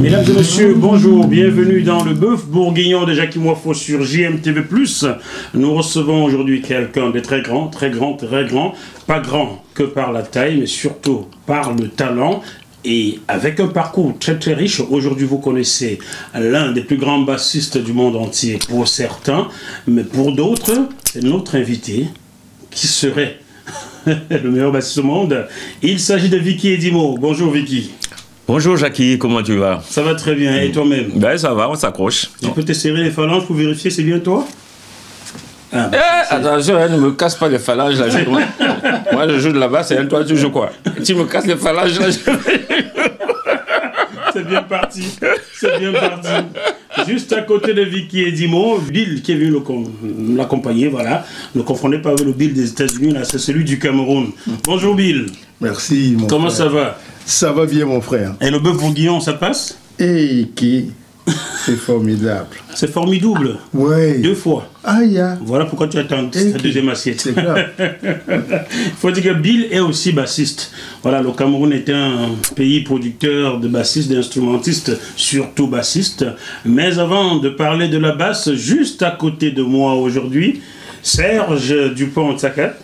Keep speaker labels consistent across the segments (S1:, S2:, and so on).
S1: Mesdames et messieurs, bonjour, bienvenue dans le bœuf bourguignon de Jacques Moifo sur JMTV+. Nous recevons aujourd'hui quelqu'un de très grand, très grand, très grand, pas grand que par la taille, mais surtout par le talent et avec un parcours très très riche. Aujourd'hui, vous connaissez l'un des plus grands bassistes du monde entier pour certains, mais pour d'autres, c'est notre invité qui serait le meilleur bassiste au monde. Il s'agit de Vicky Edimo. Bonjour Vicky.
S2: Bonjour Jackie, comment tu vas?
S1: Ça va très bien, et toi-même?
S2: Ben ça va, on s'accroche.
S1: Tu peux te serrer les phalanges pour vérifier c'est bien toi?
S2: Ah, bah, eh, attention, hein, ne me casse pas les phalanges là. Moi je joue de là-bas, c'est toi tu joues quoi? Tu me casses les phalanges là.
S1: c'est bien parti, c'est bien parti. Juste à côté de Vicky et Dimo, Bill qui est venu l'accompagner, voilà. Ne confondez pas avec le Bill des États-Unis, là, c'est celui du Cameroun. Bonjour Bill.
S3: Merci.
S1: Mon Comment ça va?
S3: Ça va bien, mon frère.
S1: Et le bœuf bourguignon, ça passe?
S3: Et qui? c'est formidable.
S1: C'est formidable.
S3: Oui.
S1: Deux fois.
S3: Ah, yeah.
S1: Voilà pourquoi tu attends ta deuxième assiette.
S3: C'est.
S1: Il faut dire que Bill est aussi bassiste. Voilà, le Cameroun est un pays producteur de bassistes, d'instrumentistes, surtout bassistes. Mais avant de parler de la basse, juste à côté de moi aujourd'hui, Serge Dupont-Tsakat,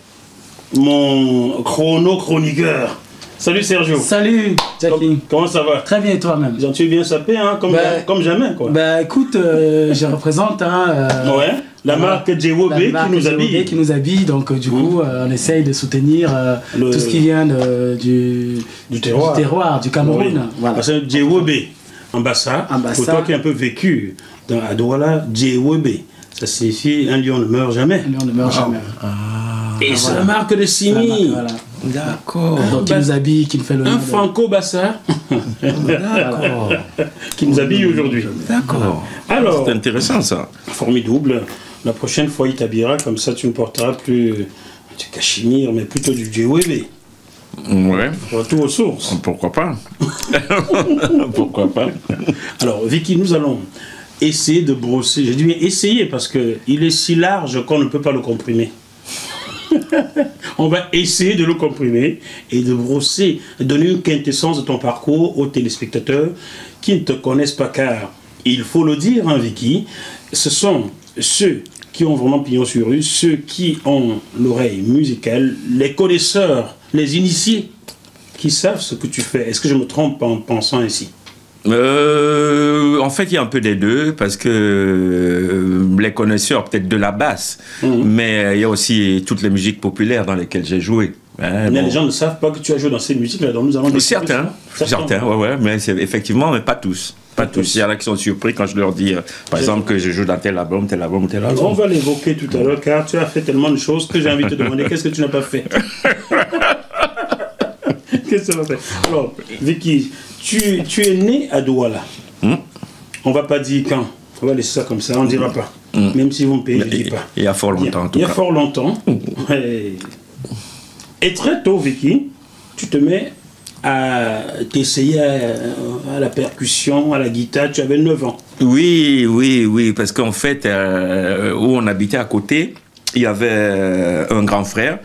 S1: mon chrono-chroniqueur. Salut Sergio.
S4: Salut Jackie.
S1: comment ça va?
S4: Très bien et toi-même?
S1: Tu es bien sapé, hein, comme, bah, comme jamais quoi.
S4: Bah écoute, euh, je représente hein,
S1: euh, ouais, la marque JWB qui nous habille.
S4: qui nous habille, donc du coup euh, on essaye de soutenir tout ce qui vient de, du,
S1: du, terroir.
S4: du, terroir. du Cameroun.
S1: Voilà. Parce que JWB, ambassade, pour toi qui as un peu vécu dans, à Douala, JWB, ça signifie un lion ne meurt jamais.
S4: Un lion ne meurt jamais.
S1: Ah. Et c'est la marque de Simi.
S4: D'accord. Donc, qui nous habille, qui nous fait le.
S1: Un franco-bassin.
S2: D'accord.
S1: qui nous habille aujourd'hui.
S2: D'accord. Alors. C'est intéressant ça.
S1: Formidable. La prochaine fois, il t'habillera, comme ça, tu ne porteras plus du cachemire, mais plutôt du JWB.
S2: Ouais.
S1: Retour aux sources.
S2: Pourquoi pas? Pourquoi pas?
S1: Alors, Vicky, nous allons essayer de brosser. J'ai dit essayer parce qu'il est si large qu'on ne peut pas le comprimer. on va essayer de le comprimer et de brosser, donner une quintessence de ton parcours aux téléspectateurs qui ne te connaissent pas car, il faut le dire, hein, Vicky, ce sont ceux qui ont vraiment pignon sur rue, ceux qui ont l'oreille musicale, les connaisseurs, les initiés, qui savent ce que tu fais. Est-ce que je me trompe en pensant ainsi?
S2: Euh, en fait, il y a un peu des deux, parce que euh, les connaisseurs, peut-être de la basse, mhm. mais il y a aussi toutes les musiques populaires dans lesquelles j'ai joué.
S1: Hein, mais les gens ne savent pas que tu as joué dans ces musiques-là, dont nous allons
S2: Certains, certains, ouais, ouais, mais c'est effectivement, mais pas tous. Pas tous. Il y en a qui sont surpris quand je leur dis, euh, par exemple, que je joue dans tel album, tel album, tel album.
S1: On va l'évoquer tout à l'heure, car tu as fait tellement de choses que j'ai envie de te demander qu'est-ce que tu n'as pas fait? Qu'est-ce que tu as fait? Alors, Vicky, tu, tu es né à Douala. Hmm? On va pas dire quand. On va laisser ça comme ça, on ne dira pas. Hmm. Même si vous me payez, je ne dis pas.
S2: Il y a fort longtemps, en tout
S1: Il y a fort longtemps. Et très tôt, Vicky, tu te mets à t'essayer à, la percussion, à la guitare, tu avais 9 ans.
S2: Oui, oui, oui, parce qu'en fait, euh, où on habitait à côté, il y avait euh, un grand frère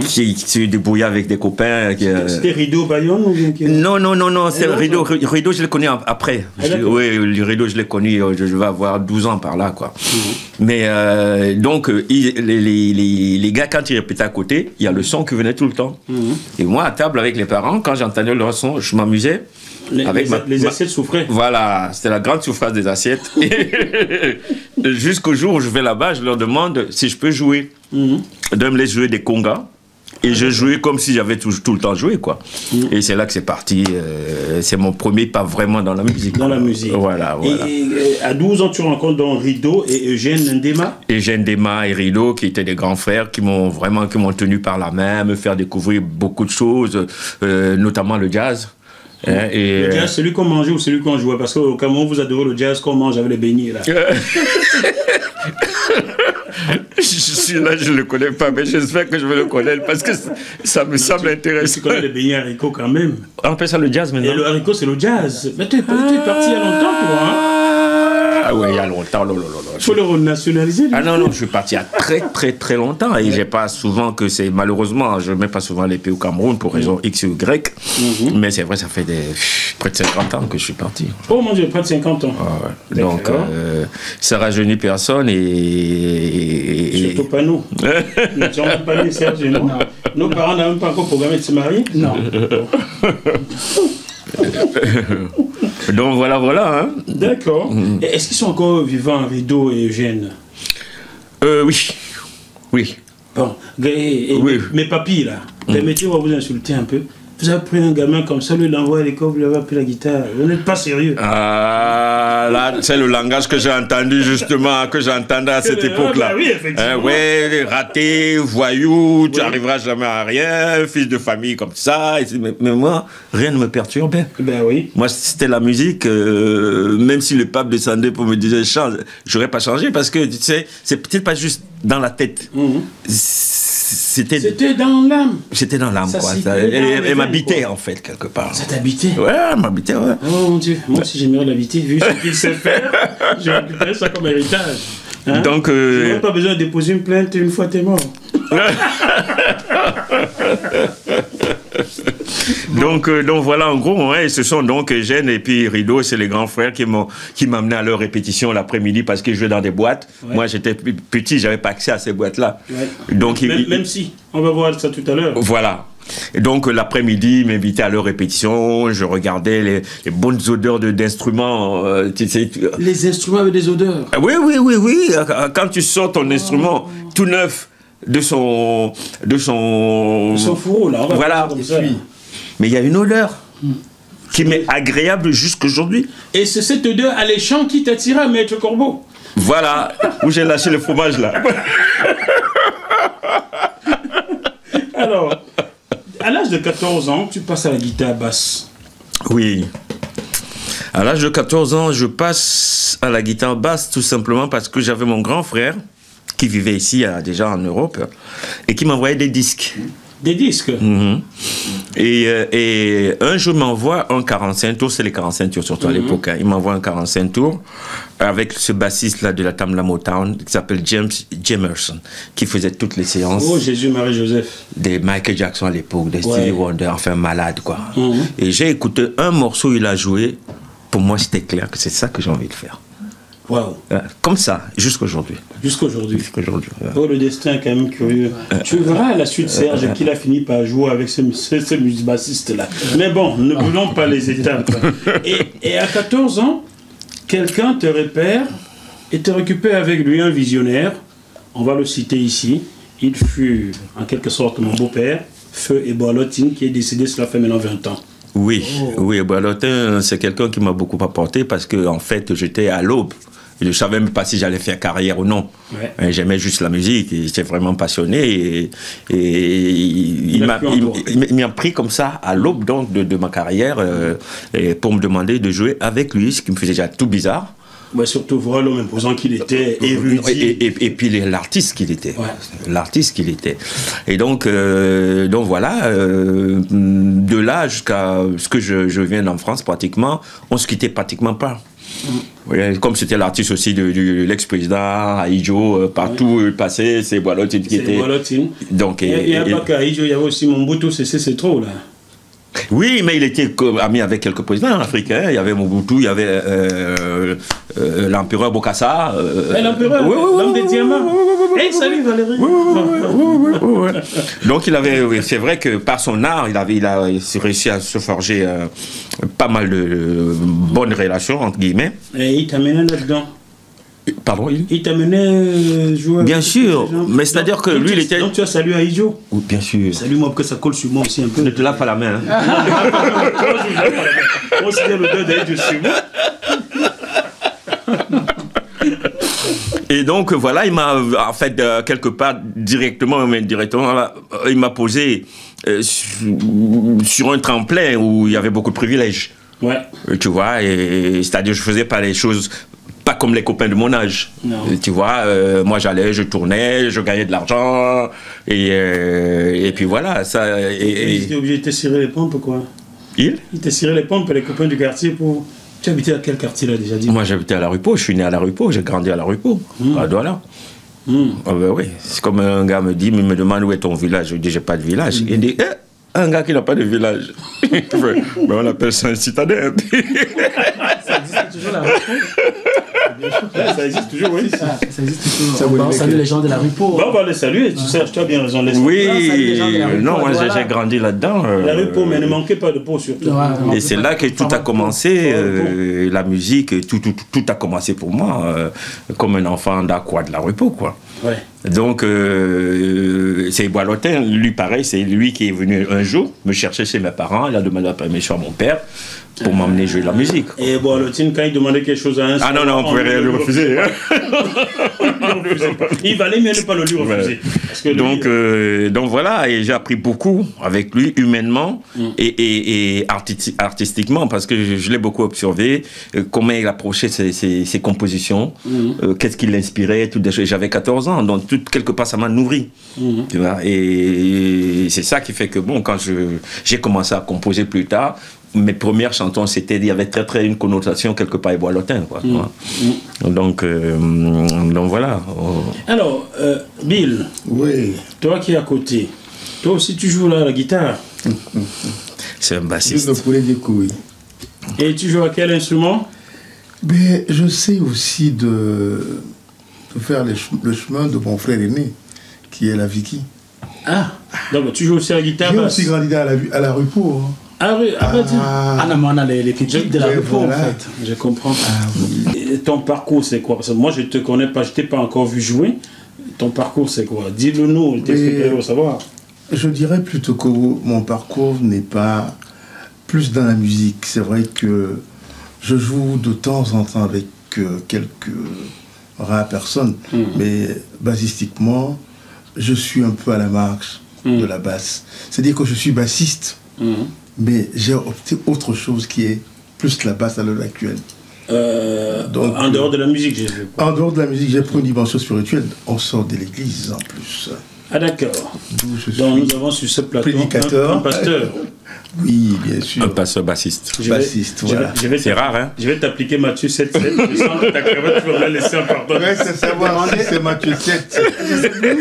S2: qui, qui se débrouillait avec des copains.
S1: Euh, c'était Rideau Bayonne ou
S2: Non, non, non, non, c'est Rideau, Rideau, je le connais après. Ah, oui, le Rideau, je l'ai connu, euh, je vais avoir 12 ans par là, quoi. Mhm. Mais euh, donc, les, les, les, gars, quand ils répétaient à côté, il y a le son qui venait tout le temps. Mhm. Et moi, à table avec les parents, quand j'entendais leur son, je m'amusais.
S1: Les, avec les assiettes souffraient.
S2: Voilà, c'était la grande souffrance des assiettes. Jusqu'au jour où je vais là-bas, je leur demande si je peux jouer. Mhm. De me laisser jouer des congas. Et je jouais comme si j'avais tout, tout, le temps joué, quoi. Mhm. Et c'est là que c'est parti. Euh, c'est mon premier pas vraiment dans la musique.
S1: Dans la musique.
S2: Voilà, voilà.
S1: Et, à 12 ans, tu rencontres dans Rideau et Eugène Ndema?
S2: Eugène Ndema et Rideau, qui étaient des grands frères, qui m'ont vraiment qui m'ont tenu par la main, me faire découvrir beaucoup de choses, euh, notamment le jazz.
S1: Hein, et le jazz, euh, celui qu'on mangeait ou celui qu'on jouait Parce qu'au Cameroun, vous adorez le jazz qu'on mange avec les beignets, là.
S2: je là je ne le connais pas, mais j'espère que je vais le connaître parce que ça me semble intéressant.
S1: Tu connais les beignets haricots quand même.
S2: On appelle ça le jazz maintenant.
S1: Et le haricot, c'est le jazz. Mais tu es, parti il y a longtemps, toi. Hein
S2: Ah ouais, il y a longtemps. Il
S1: faut le renationaliser.
S2: Ah non, non, je suis parti il y a très, très, très longtemps. Et j'ai pas souvent que c'est. Malheureusement, je ne mets pas souvent les pays au Cameroun pour raison X ou Y. Mhm. Mais c'est vrai, ça fait des, près de 50 ans que je suis parti.
S1: Oh mon Dieu, près de 50 ans.
S2: Ah ouais. Donc, euh, ça rajeunit personne et.
S1: Surtout pas nous. nous n'avons pas mis Serge Nos parents n'ont même pas encore programmé de se marier
S4: Non.
S2: Donc voilà, voilà. Hein.
S1: D'accord. Mm. Est-ce qu'ils sont encore vivants, Rideau et Eugène?
S2: Euh, Oui. Oui.
S1: Bon. oui. Mes papis, là, mm. permettez-moi de vous insulter un peu. Vous avez pris un gamin comme ça, lui l'envoie à l'école, vous lui avez appris la guitare. Vous n'êtes pas sérieux.
S2: Ah, là, c'est le langage que j'ai entendu justement, que j'entendais à cette époque-là.
S1: Ah, oui, effectivement.
S2: Hein, ouais, raté, voyou, tu n'arriveras jamais à rien, fils de famille comme ça. Mais, moi, rien ne me perturbait.
S1: Ben oui.
S2: Moi, c'était la musique, euh, même si le pape descendait pour me dire change, j'aurais pas changé parce que, tu sais, c'est peut-être pas juste dans la tête. Mhm.
S1: C'était dans l'âme.
S2: C'était dans l'âme, quoi. elle, m'habitait, en fait, quelque part.
S1: Ça t'habitait?
S2: Ouais, elle m'habitait, ouais.
S1: Oh mon Dieu, moi aussi j'aimerais l'habiter, vu ce qu'il sait faire, j'ai récupéré ça comme héritage.
S2: Hein? Donc. Euh...
S1: pas besoin de déposer une plainte une fois t'es mort.
S2: donc, euh, donc voilà, en gros, ce sont donc Eugène et puis Rideau, c'est les grands frères qui m'ont qui m'amenaient à leur répétition l'après-midi parce qu'ils jouaient dans des boîtes. Moi, j'étais petit, j'avais pas accès à ces boîtes-là.
S1: Donc, même, même, si, on va voir ça tout à l'heure.
S2: Voilà. Et donc l'après-midi, ils m'invitaient à leur répétition, je regardais les, bonnes odeurs d'instruments. Euh,
S1: les instruments avec des odeurs
S2: ah Oui, oui, oui, oui. Quand tu sors ton instrument tout neuf de son...
S1: De son, son fourreau, là.
S2: voilà. Mais il y a une odeur. qui m'est agréable jusqu'aujourd'hui.
S1: Et c'est cette odeur alléchante qui t'attira, Maître Corbeau.
S2: Voilà, où j'ai lâché le fromage là.
S1: Alors, à l'âge de 14 ans, tu passes à la guitare basse.
S2: Oui. À l'âge de 14 ans, je passe à la guitare basse tout simplement parce que j'avais mon grand frère qui vivait ici déjà en Europe et qui m'envoyait des disques.
S1: Des disques
S2: mhm. et, euh, et, un jour, il m'envoie un 45 tours, c'est les 45 tours surtout à mhm. l'époque. Hein. Il m'envoie un 45 tours avec ce bassiste-là de la Tamla Motown qui s'appelle James Jamerson, qui faisait toutes les séances.
S1: Oh, Jésus-Marie-Joseph.
S2: Des Michael Jackson à l'époque, des Stevie Wonder, enfin malade quoi. Mhm. Et j'ai écouté un morceau, il a joué. Pour moi, c'était clair que c'est ça que j'ai envie de faire. Euh, comme ça, jusqu'aujourd'hui.
S1: Jusqu'aujourd'hui.
S2: Jusqu'aujourd'hui.
S1: Oh, le destin est quand même curieux. tu verras à la suite, Serge, qu'il a fini par jouer avec ce, ce, bassiste-là. Mais bon, ne voulons pas les étapes. Et, et à 14 ans, quelqu'un te repère et te récupère avec lui un visionnaire. On va le citer ici. Il fut, en quelque sorte, mon beau-père, Feu et Boalotine, qui est décédé, cela fait maintenant 20 ans.
S2: Oui, oh. oui, Boalotin, c'est quelqu'un qui m'a beaucoup apporté parce que, en fait, j'étais à l'aube je ne savais même pas si j'allais faire carrière ou non. J'aimais juste la musique, j'étais vraiment passionné. Et, il m'a pris comme ça à l'aube donc de, ma carrière euh, et pour me demander de jouer avec lui, ce qui me faisait déjà tout bizarre.
S1: surtout voir l'homme imposant qu'il était,
S2: et, et, puis l'artiste qu'il était. L'artiste qu'il était. Et donc, euh, donc voilà, euh, de là jusqu'à ce que je, je vienne en France, pratiquement, on se quittait pratiquement pas comme c'était l'artiste aussi de, l'ex-président Aïdjo, euh, partout il passait, c'est Boalotine qui était.
S1: Donc, il n'y a, pas qu'Aïdjo, il y avait aussi Mobutu c'est trop là.
S2: Oui, mais il était ami avec quelques présidents africains. Il y avait Mobutu, il y avait euh, euh, l'empereur Bokassa.
S1: l'empereur, l'homme des diamants. Hey, salut Valérie.
S2: Donc il avait, c'est vrai que par son art, il avait, il a réussi à se forger pas mal de bonnes relations entre guillemets.
S1: Et il t'a mené là-dedans?
S2: Pardon
S1: Il, t'a mené euh, jouer
S2: Bien sûr, mais c'est-à-dire que lui, il était.
S1: Donc tu as salué à Ijo
S2: Oui, bien sûr.
S1: Salut-moi, parce que ça colle sur moi aussi un peu.
S2: Ne te lave pas la main. Hein.
S1: Moi aussi, le deux d'Aïdjo sur moi.
S2: Et donc voilà, il m'a en fait euh, quelque part directement ou indirectement, euh, il m'a posé sur un tremplin où il y avait beaucoup de privilèges.
S1: Ouais.
S2: Tu vois, et c'est-à-dire je faisais pas les choses pas comme les copains de mon âge. Tu vois, euh, moi j'allais, je tournais, je gagnais de l'argent, et, euh, et puis voilà. Ça,
S1: et, il était obligé de te cirer les pompes, quoi.
S2: Il?
S1: Il t'a ciré les pompes, les copains du quartier, pour. Tu habitais à quel quartier là déjà dit
S2: Moi, j'habitais à la rue Pau, je suis né à la rue Pau, j'ai grandi à la rue Pau, à Douala.
S1: Hmm.
S2: Ah ben oui, c'est comme un gars me dit, il me demande où est ton village. Je lui dis, j'ai pas de village. Il dit, Eh, un gars qui n'a pas de village. ben, on appelle ça un citadin.
S4: Ça existe toujours la
S1: Ça existe toujours, oui.
S4: Ah, Ça existe toujours.
S3: Ça
S4: on
S3: que-
S4: les gens de la rue
S1: on va les saluer, tu sais, tu as bien raison. Les
S2: oui,
S4: ça, les gens de la rue
S2: non, moi j'ai-
S4: voilà.
S2: j'ai grandi là-dedans. euh,
S1: La rue mais ne manquez pas de peau surtout.
S4: Ouais.
S2: Et c'est là que tout a commencé, euh, la musique, tout, tout, tout a commencé pour moi, euh, comme un enfant d'Aqua de la rue quoi.
S1: Ouais.
S2: Donc, euh, c'est Boilotin, lui pareil, c'est lui qui est venu un jour me chercher chez mes parents, il a demandé la permission à mon père pour m'emmener jouer de la musique.
S1: Et bon, le Tine, quand il demandait quelque chose à un
S2: Ah non, non, on pouvait rien lui refuser.
S1: Il valait mieux ne pas le lui refuser. Parce que lui,
S2: Donc, euh, donc voilà, et j'ai appris beaucoup avec lui, humainement
S1: Mm.
S2: et, et- et arti- artistiquement, parce que je, je l'ai beaucoup observé, euh, comment il approchait ses, ses- ses compositions,
S1: Mm.
S2: euh, qu'est-ce qui l'inspirait, toutes des choses. J'avais 14 ans, donc tout, quelque part ça m'a nourri.
S1: Mm.
S2: Tu vois, et c'est ça qui fait que, bon, quand je- j'ai commencé à composer plus tard, mes premières chansons, c'était, il y avait très, très une connotation quelque part éboilotin, quoi. tu
S1: Mm.
S2: vois. Donc, euh, donc voilà.
S1: Alors, euh, Bill,
S3: Oui.
S1: toi qui es à côté, toi aussi tu joues là la guitare.
S2: C'est un bassiste.
S3: oui.
S1: Et tu joues à quel instrument?
S3: Mais je sais aussi de, de faire chem- le chemin de mon frère aîné, qui est la Vicky.
S1: Ah, donc tu joues aussi à la guitare
S3: J'ai aussi grandi à la, à la rue Pau. hein.
S1: Ah oui, ah, bah, tiens.
S4: Ah non, mais on a les, les pépites de la rue Pau, en
S3: voilà.
S4: fait.
S1: Je comprends.
S3: Ah oui.
S1: Ton parcours, c'est quoi? Parce que moi, je te connais pas, je t'ai pas encore vu jouer. Ton parcours, c'est quoi? Dis-le nous,
S3: Mais-
S1: au savoir.
S3: Je dirais plutôt que mon parcours n'est pas plus dans la musique. C'est vrai que je joue de temps en temps avec euh, quelques rares personnes,
S1: Mhm.
S3: mais basistiquement, je suis un peu à la marge
S1: Mhm.
S3: de la basse. C'est-à-dire que je suis bassiste,
S1: Mhm.
S3: Mais j'ai opté autre chose qui est plus la basse à l'heure actuelle.
S1: Euh,
S3: Donc,
S1: en dehors de la musique, j'ai vu.
S3: En dehors de la musique, j'ai pris une dimension spirituelle. On sort de l'église en plus.
S1: Ah d'accord.
S3: Suis.
S1: Donc nous avons sur ce plateau
S3: Prédicateur.
S1: un, un pasteur.
S3: Oui, bien sûr.
S2: Un passeur bassiste.
S1: Je vais-
S3: Bassiste,
S1: je vais-
S3: voilà.
S1: je vais
S2: C'est rare, hein?
S1: Je vais t'appliquer Matthieu 7, 7. Je sens que ta cravate, tu vas me la laisser en pardon.
S3: Reste à savoir si c'est Matthieu 7.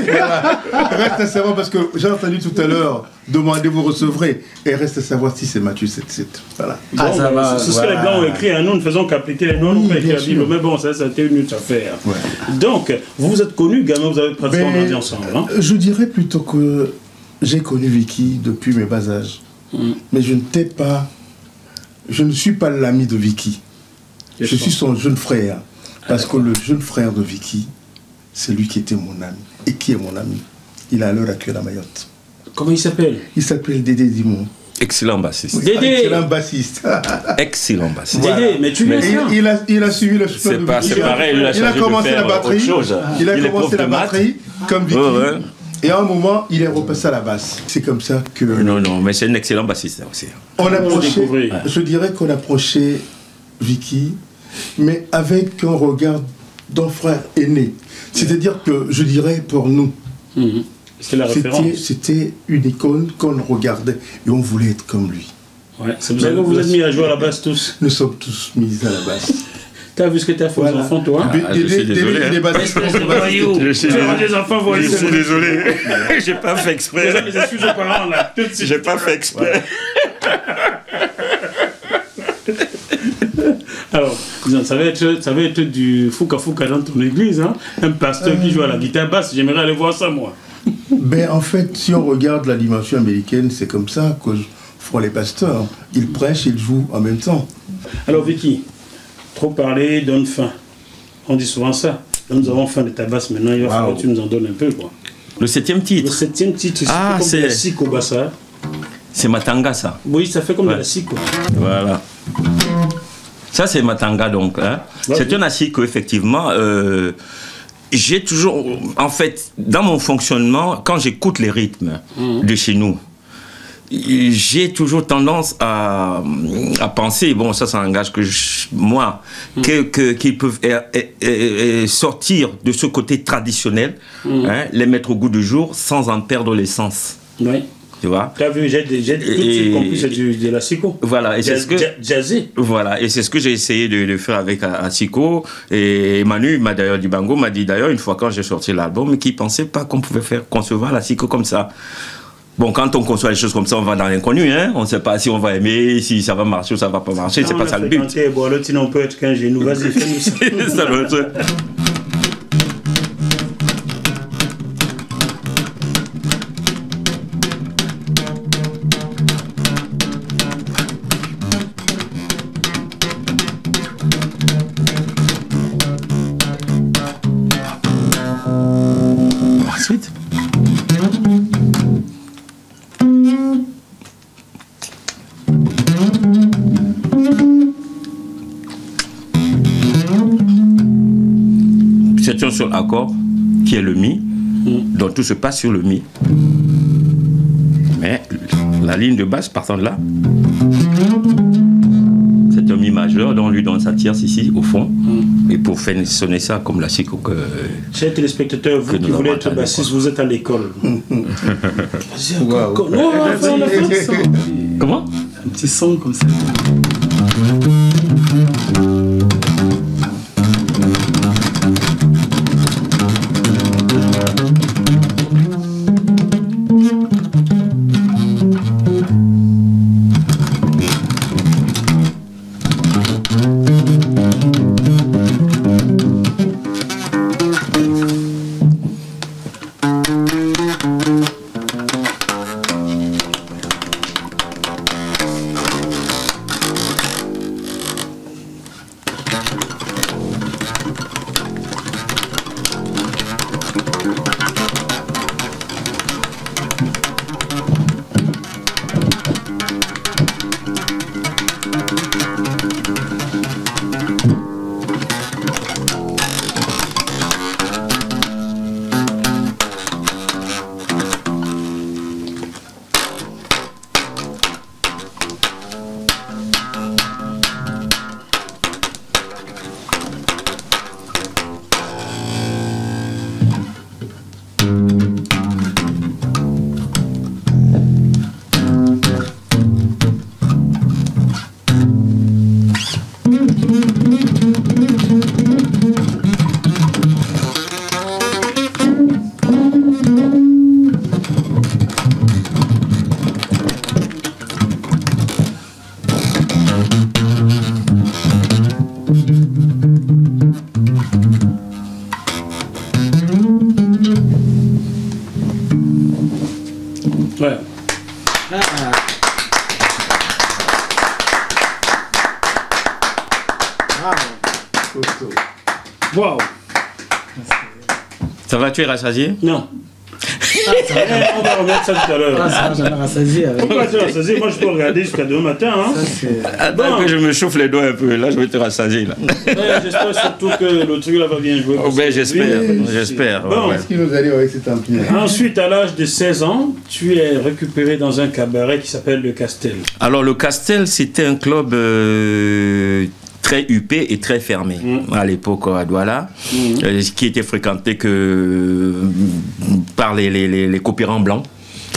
S3: Voilà. Reste à savoir parce que j'ai entendu tout à l'heure demandez, vous recevrez. Et reste à savoir si c'est Matthieu 7, 7. Voilà.
S4: Ah,
S1: Bon,
S4: ça
S1: ben,
S4: va,
S1: C'est ce que les. Blancs ont écrit. hein. Nous ne faisons qu'appliquer les Noirs,
S3: Oui,
S1: nous Bible. Mais bon, ça, ça a été une autre affaire.
S3: Ouais.
S1: Donc, vous vous êtes connus, gamin, vous avez pratiquement
S3: Mais-
S1: grandi ensemble. hein.
S3: Je dirais plutôt que j'ai connu Vicky depuis mes bas âges.
S1: Mm.
S3: Mais je ne t'ai pas. Je ne suis pas l'ami de Vicky.
S1: Je
S3: Je suis son jeune frère.
S1: Ah,
S3: Parce que le jeune frère de Vicky, c'est lui qui était mon ami. Et qui est mon ami? Il à l'heure actuelle à Mayotte.
S1: Comment il s'appelle?
S3: Il s'appelle Dédé Dimon.
S2: Excellent bassiste.
S1: Dédé.
S3: Excellent bassiste.
S2: Excellent bassiste.
S1: Dédé, mais tu
S2: Mais
S3: il, il a, il a suivi le chemin
S2: C'est
S3: de
S2: pas,
S3: Vicky.
S2: c'est pareil, il a,
S3: Il a
S2: de
S3: commencé
S2: faire
S3: la batterie.
S2: Autre chose.
S3: Il a commencé la batterie comme Vicky.
S2: Ouais.
S3: Et à un moment, il est repassé à la basse. C'est comme ça que
S2: Non, non, mais c'est un excellent bassiste aussi.
S3: on approchait. Je dirais qu'on approchait Vicky, mais avec un regard d'un frère aîné. C'est-à-dire que je dirais pour nous,
S1: Mhm.
S3: C'était
S1: référence.
S3: c'était une icône qu'on regardait et on voulait être comme lui.
S1: Ouais, c'est pour ça que vous vous êtes mis à jouer à la basse tous.
S3: Nous sommes tous mis à la basse.
S1: T'as vu ce que t'as fait aux enfants, toi
S3: Dé-
S2: Ah, je suis désolé, hein. Je suis désolé.
S1: enfants.
S2: Je suis désolé. J'ai pas fait exprès.
S1: Les excuses aux parents, là.
S2: J'ai pas fait exprès.
S1: Alors, ça va être, ça va être du fouca fouca dans ton église, hein. Un pasteur qui joue à la guitare basse, j'aimerais aller voir ça, moi.
S3: Ben, en fait, si on regarde la dimension américaine, c'est comme ça que font les pasteurs. Ils prêchent, ils jouent en même temps.
S1: Alors, Vicky, trop parler donne faim. On dit souvent ça. Là, nous avons faim de ta basse maintenant, il va falloir que tu nous en donnes un peu, quoi.
S2: Le septième
S1: Le
S2: titre,
S1: septième titre,
S2: Ah,
S1: c'est
S2: Matanga, ça.
S1: Oui, ça fait comme de la sico.
S2: Voilà. Ça, c'est Matanga, donc. Hein.
S1: Ouais,
S2: c'est
S1: oui.
S2: un asiko, effectivement. euh, j'ai toujours. En fait, dans mon fonctionnement, quand j'écoute les rythmes de chez nous, j'ai toujours tendance à, à penser, bon, ça, ça engage que je- moi, que- qu'ils peuvent euh, euh, euh, sortir de ce côté traditionnel, hein, les mettre au goût du jour sans en perdre l'essence.
S1: Oui.
S2: Tu vois?
S1: Tu as vu, j'ai tout de suite compris, c'est de la Sico.
S2: Voilà, et c'est ce que.
S1: Jazzy.
S2: Voilà, et c'est ce que j'ai essayé de, de, faire avec Asiko. Et Manu m'a d'ailleurs du Bango m'a dit d'ailleurs une fois quand j'ai sorti l'album qu'il pensait pas qu'on pouvait faire concevoir la Sico comme ça. Bon, quand on conçoit les choses comme ça, on va dans l'inconnu, hein. On ne sait pas si on va aimer, si ça va marcher ou ça va pas marcher. C'est pas ça le but.
S1: Bon, alors, sinon, on peut être qu'un genou. Vas-y, fais-nous ça. ça
S2: accord qui est le mi, donc tout se passe sur le mi. Mais la ligne de basse partant de là, c'est un mi majeur, dont on lui donne sa tierce ici au fond. Et pour faire sonner ça comme la chico que.
S1: Chers téléspectateurs, vous qui voulez être bassiste, vous êtes à l'école.
S2: Comment?
S4: Un petit son comme ça.
S2: Tu es rassasié
S1: Non. Ah, on va remettre ça tout à l'heure. Ah, ça, rassasié. Pourquoi tu es rassasié Moi, je peux regarder jusqu'à demain matin. Hein.
S2: Attends que je me chauffe les doigts un peu. Là, je vais te rassasier. Là.
S1: j'espère surtout que le truc là va bien jouer.
S2: Oh, ben, j'espère. J'espère.
S3: Bon. Qu'est-ce qui nous arrive avec cet empire
S1: Ensuite, à l'âge de 16 ans, tu es récupéré dans un cabaret qui s'appelle Le Castel.
S2: Alors, Le Castel, c'était un club euh, très huppé et très fermé mm. à l'époque à Douala, mm. euh, qui était fréquenté que euh, par les, les, les, coopérants blancs.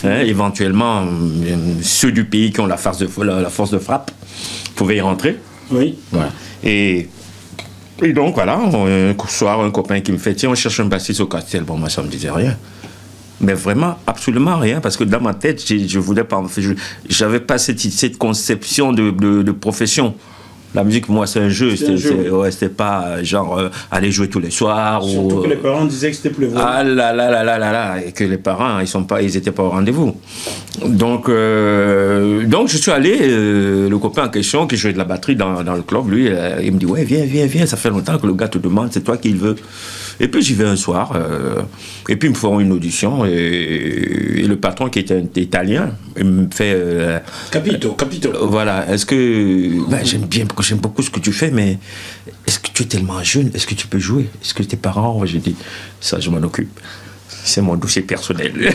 S2: Hein, mm. éventuellement, euh, ceux du pays qui ont la force de, la, force de frappe pouvaient y rentrer.
S1: Oui.
S2: Voilà. Et, et donc, voilà, un soir, un copain qui me fait Tiens, on cherche un bassiste au Castel. Bon, moi, ça me disait rien mais vraiment absolument rien parce que dans ma tête je, voulais pas j'avais pas cette, cette conception de, de profession la musique, moi, c'est un jeu. C'était pas euh, genre euh, aller jouer tous les soirs.
S1: Surtout que les parents disaient que c'était plus vrai.
S2: Ah là là là là là là. Et que les parents, ils sont pas, ils étaient pas au rendez-vous. Donc, euh, donc je suis allé, le copain en question qui jouait de la batterie dans, dans le club, lui, il me dit Ouais, viens, viens, viens, ça fait longtemps que le gars te demande, c'est toi qui le veux. Et puis j'y vais un soir, euh, et puis ils me font une audition, et, le patron qui était italien, il me fait... Euh,
S1: capito, capito.
S2: Euh, voilà, est-ce que... Ben, j'aime bien, j'aime beaucoup ce que tu fais, mais est-ce que tu es tellement jeune, est-ce que tu peux jouer? Est-ce que tes parents... J'ai dit, ça je m'en occupe. C'est mon dossier personnel.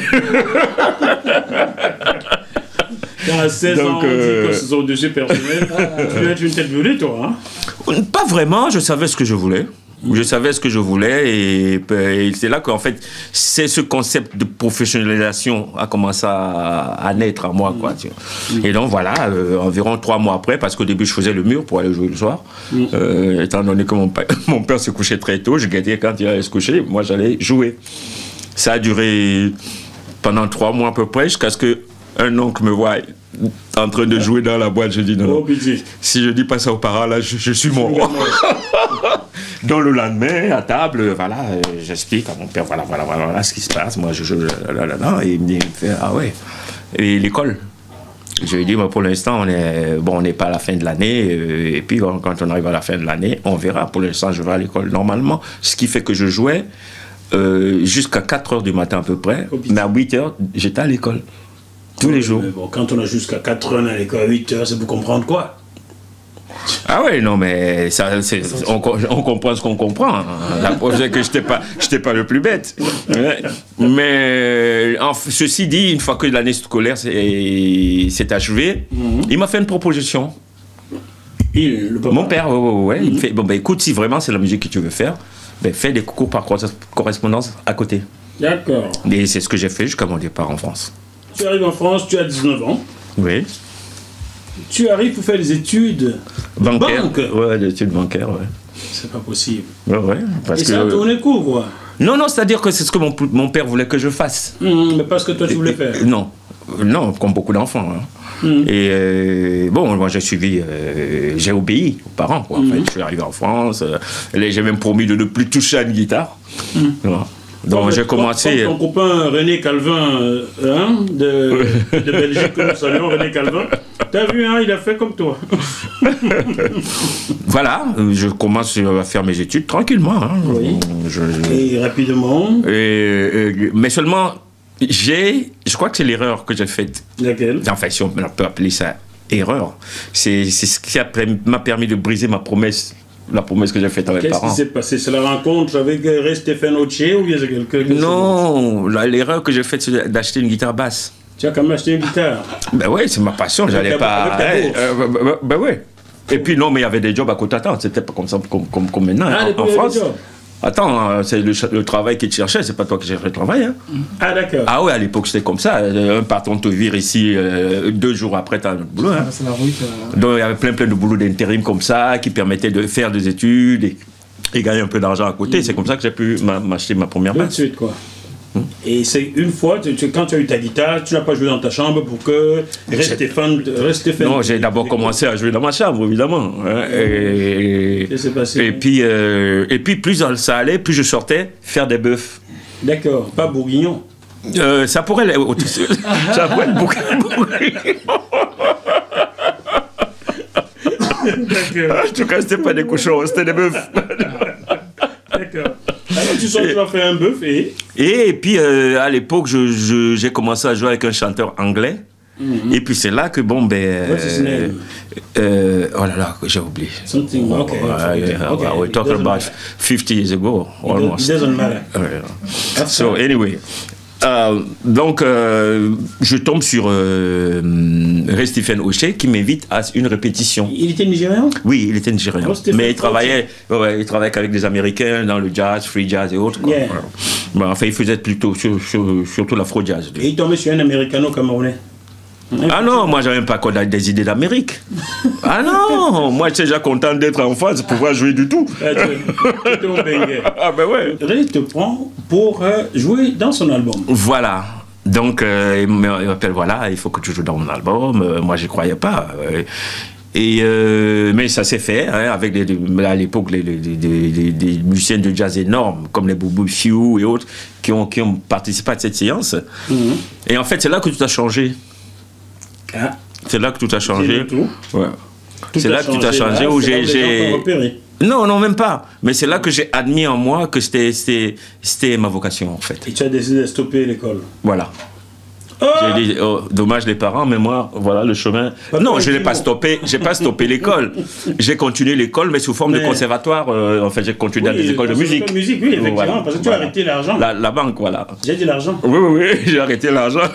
S1: À 16 ans, euh... c'est son dossier personnel. tu être une tête brûlée, toi. Hein?
S2: Pas vraiment, je savais ce que je voulais. Je savais ce que je voulais et, c'est là qu'en fait, c'est ce concept de professionnalisation a commencé à, naître en moi. Quoi, Et donc voilà, euh, environ trois mois après, parce qu'au début je faisais le mur pour aller jouer le soir, euh, étant donné que mon, père, mon père se couchait très tôt, je gardais quand il allait se coucher, moi j'allais jouer. Ça a duré pendant trois mois à peu près, jusqu'à ce que un oncle me voit en train de jouer dans la boîte. Je dis non, non. Si je dis pas ça aux parents, là, je, suis mort. dans le lendemain, à table, voilà, euh, j'explique à mon père, voilà, voilà, voilà, ce qui se passe. Moi, je joue là, là, là, et il me fait, ah ouais. Et l'école. Je lui dis, pour l'instant, on est bon, on n'est pas à la fin de l'année. Euh, et puis, quand on arrive à la fin de l'année, on verra. Pour l'instant, je vais à l'école normalement. Ce qui fait que je jouais euh, jusqu'à 4 heures du matin à peu près. Mais à 8 heures, j'étais à l'école. Tous les jours.
S1: Bon, quand on a jusqu'à 4 heures à l'école à 8 heures, c'est pour comprendre quoi?
S2: Ah oui, non, mais ça, on, on, comprend ce qu'on comprend. Hein. La c'est que je n'étais pas, pas le plus bête. Mais en, ceci dit, une fois que l'année scolaire s'est achevée, mhm. il m'a fait une proposition.
S1: Il, le
S2: Mon père, ouais, il me mhm. fait, bon, ben écoute, si vraiment c'est la musique que tu veux faire, ben, fais des cours par correspondance à côté.
S1: D'accord.
S2: Et c'est ce que j'ai fait jusqu'à mon départ en France.
S1: Tu arrives en France, tu as 19 ans.
S2: Oui.
S1: Tu arrives pour faire des études
S2: bancaires. Banque. Ouais, des études bancaires, ouais.
S1: C'est pas possible.
S2: Ouais, ouais.
S1: Parce Et que... ça a tourné court, quoi.
S2: Non, non, c'est-à-dire que c'est ce que mon, mon, père voulait que je fasse.
S1: Mmh, mais pas ce que toi tu voulais faire.
S2: Non, non, comme beaucoup d'enfants. Hein. Mmh. Et euh, bon, moi j'ai suivi, euh, j'ai obéi aux parents. Quoi. En mmh. fait, je suis arrivé en France, euh, j'ai même promis de ne plus toucher à une guitare. Voilà. Donc j'ai commencé.
S1: Ton copain René Calvin euh, hein, de, de, Belgique, que nous saluons, René Calvin, t'as vu, hein, il a fait comme toi.
S2: voilà, je commence à faire mes études tranquillement. Hein.
S1: Oui. et rapidement.
S2: Et, mais seulement, j'ai. Je crois que c'est l'erreur que j'ai faite.
S1: Laquelle?
S2: Enfin, si on peut appeler ça erreur. C'est ce qui m'a permis de briser ma promesse la promesse que j'ai faite à mes
S1: parents. Qu'est-ce qui s'est passé C'est la rencontre avec Stéphane Oche ou bien c'est quelqu'un
S2: Non, l'erreur que j'ai faite, c'est d'acheter une guitare basse.
S1: Tu as quand même acheté une guitare?
S2: Ben oui, c'est ma passion, j'allais pas. Euh, ben, ben oui. Et puis non, mais il y avait des jobs à côté à c'était pas comme ça comme, comme, comme maintenant ah, en, en France. Attends, hein, c'est le, travail qu'il cherchait, c'est pas toi qui cherchais le travail. Hein.
S1: Ah d'accord.
S2: Ah ouais, à l'époque c'était comme ça. Un patron te vire ici, euh, deux jours après t'as un boulot. Hein.
S4: C'est la route. Euh.
S2: Donc il y avait plein plein de boulots d'intérim comme ça qui permettaient de faire des études et, gagner un peu d'argent à côté. C'est comme ça que j'ai pu m'acheter ma première
S1: Tout de suite quoi. Et c'est une fois, quand tu as eu ta guitare, tu n'as pas joué dans ta chambre pour que reste Stéphane.
S2: Non, j'ai d'abord commencé à jouer dans ma chambre, évidemment. Hein, et, et, puis, euh, et puis, plus ça allait, plus je sortais faire des bœufs.
S1: D'accord, pas bourguignon.
S2: Euh, ça pourrait être, ça pourrait être bourguignon. en tout cas, c'était pas des cochons, c'était des bœufs.
S1: D'accord. Alors tu sors, tu vas faire un bœuf et.
S2: Et, puis euh, à l'époque, j'ai je, commencé à jouer avec un chanteur anglais. Mm-hmm. Et puis c'est là que bon ben.
S1: Name?
S2: Euh, oh là là, j'ai oublié.
S1: Something. Okay. Uh,
S2: yeah, okay. We're talking about 50 years ago, almost.
S1: It doesn't matter.
S2: so anyway, euh, donc, euh, je tombe sur euh, Stephen O'Shea qui m'invite à une répétition.
S1: Il était nigérian?
S2: Oui, il était nigérian. Oh, Mais il travaillait, ouais, il travaillait avec des Américains dans le jazz, free jazz et autres. Quoi. enfin, il faisait plutôt sur, surtout l'afro-jazz.
S1: Et il tombait sur un américano-camerounais
S2: ah non, moi j'avais pas qu'on des idées d'Amérique. Ah non, moi j'étais déjà content d'être en de pouvoir jouer du tout.
S1: Ah, ah ben ouais. Ray te prend pour euh, jouer dans son album.
S2: Voilà. Donc euh, il m'appelle voilà, il faut que tu joues dans mon album. Euh, moi j'y croyais pas. Et mais ça s'est fait hein, avec à l'époque des musiciens de jazz énormes comme les Boubou Fiu et autres qui ont, qui ont participé à cette séance. Mhm. Et en fait c'est là que tout a changé. Ah. C'est là que tout a changé. Ouais. C'est là que tout a changé où j'ai. Non, non, même pas. Mais c'est là que j'ai admis en moi que c'était ma vocation, en fait.
S1: Et tu as décidé de stopper l'école
S2: Voilà. Ah j'ai dit, oh, dommage les parents, mais moi, voilà le chemin. non, je n'ai pas stoppé, j'ai pas stoppé l'école. J'ai continué l'école, mais sous forme de conservatoire. Euh, en fait, j'ai continué dans des écoles de musique.
S1: De musique, oui, effectivement, parce que tu as arrêté l'argent.
S2: La, la, banque, voilà.
S1: J'ai dit l'argent.
S2: Oui, oui, oui, j'ai arrêté l'argent.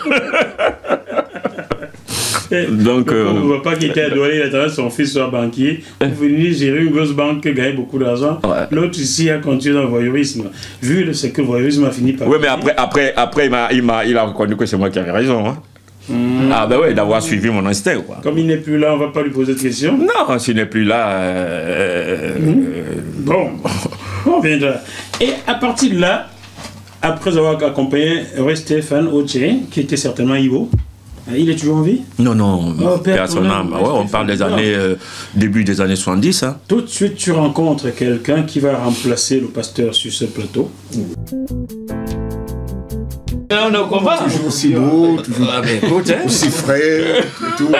S1: Donc, euh, on ne voit pas qu'il était adoré, il attendait son fils soit banquier. Pour venir gérer une grosse banque, gagner beaucoup d'argent. L'autre ici a continué dans le voyeurisme. Vu ce que le voyeurisme a fini par.
S2: Oui, mais après, après, après il, a, il, a, il a reconnu que c'est moi qui avais raison. Hein. Hmm. Ah ben oui, d'avoir suivi mon instinct. Quoi.
S1: Comme il n'est plus là, on ne va pas lui poser de questions.
S2: Non, s'il n'est plus là... Euh, hmm.
S1: Bon, on viendra. Et à partir de là, après avoir accompagné Stéphane Oche, qui était certainement Ivo, euh, il est toujours en vie?
S2: Non, non, oh, on parle des années, euh, début des années 70. Hein.
S1: Tout de suite, tu rencontres quelqu'un qui va remplacer le pasteur sur ce plateau.
S5: On est au combat. Toujours aussi beau, toujours ah, hein. aussi frais, et tout.